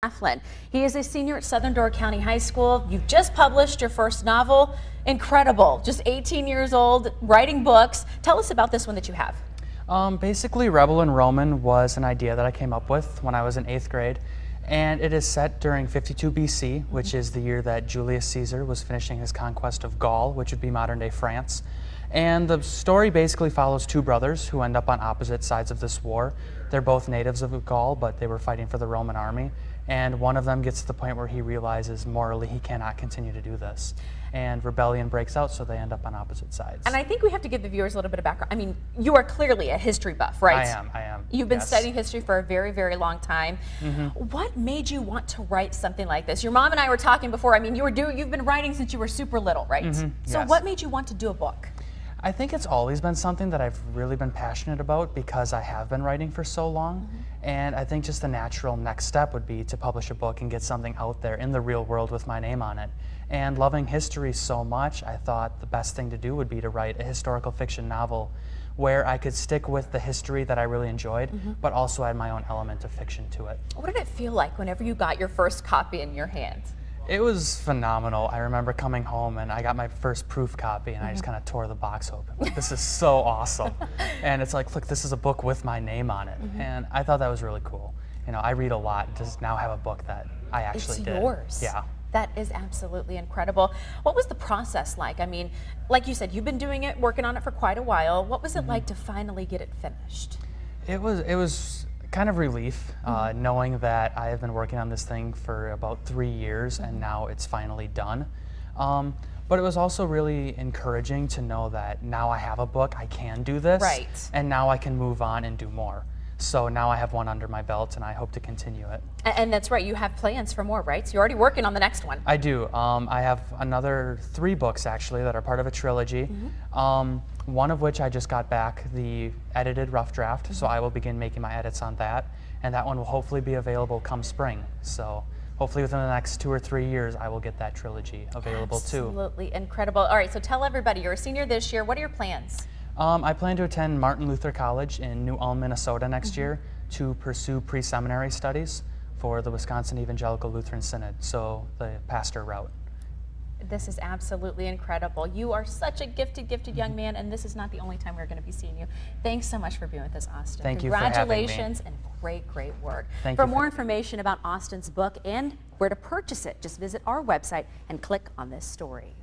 Claflin. He is a senior at Southern Door County High School. You've just published your first novel. Incredible. Just 18 years old, writing books. Tell us about this one that you have. Um, basically, Rebel and Roman was an idea that I came up with when I was in eighth grade. And it is set during 52 BC, which is the year that Julius Caesar was finishing his conquest of Gaul, which would be modern day France. And the story basically follows two brothers who end up on opposite sides of this war. They're both natives of Gaul, but they were fighting for the Roman army. And one of them gets to the point where he realizes morally he cannot continue to do this. And rebellion breaks out so they end up on opposite sides. And i think we have to give the viewers a little bit of background. I mean you are clearly a history buff right? I am i am. You've been yes. studying history for a very very long time. Mm-hmm. what made you want to write something like this? Your mom and i were talking before. I mean you were doing you've been writing since you were super little right? Mm-hmm. so yes. what made you want to do a book I think it's always been something that I've really been passionate about because I have been writing for so long. Mm-hmm. And I think just the natural next step would be to publish a book and get something out there in the real world with my name on it. And loving history so much, I thought the best thing to do would be to write a historical fiction novel where I could stick with the history that I really enjoyed, mm-hmm. but also add my own element of fiction to it. What did it feel like whenever you got your first copy in your hands? It was phenomenal. I remember coming home and I got my first proof copy and mm-hmm. I just mm-hmm. kind of tore the box open. Like, this is so awesome. and it's like, look, this is a book with my name on it. Mm-hmm. And I thought that was really cool. You know, I read a lot to now have a book that I actually it's did. yours. Yeah. That is absolutely incredible. What was the process like? I mean, like you said, you've been doing it, working on it for quite a while. What was it mm-hmm. like to finally get it finished? It was it was kind of relief uh, mm-hmm. knowing that I have been working on this thing for about three years and now it's finally done. Um, but it was also really encouraging to know that now I have a book, I can do this, right. and now I can move on and do more. So now I have one under my belt and I hope to continue it. And that's right, you have plans for more, right? So you're already working on the next one. I do. Um, I have another three books actually that are part of a trilogy. Mm-hmm. Um, one of which I just got back the edited rough draft, mm-hmm. so I will begin making my edits on that. And that one will hopefully be available come spring. So hopefully within the next two or three years, I will get that trilogy available Absolutely too. Absolutely incredible. All right, so tell everybody, you're a senior this year. What are your plans? Um, I plan to attend Martin Luther College in New Ulm, Minnesota next mm-hmm. year to pursue pre seminary studies for the Wisconsin Evangelical Lutheran Synod, so the pastor route. This is absolutely incredible. You are such a gifted, gifted young mm-hmm. man, and this is not the only time we're going to be seeing you. Thanks so much for being with us, Austin. Thank you Congratulations and great, great work. Thank for you more information about Austin's book and where to purchase it, just visit our website and click on this story.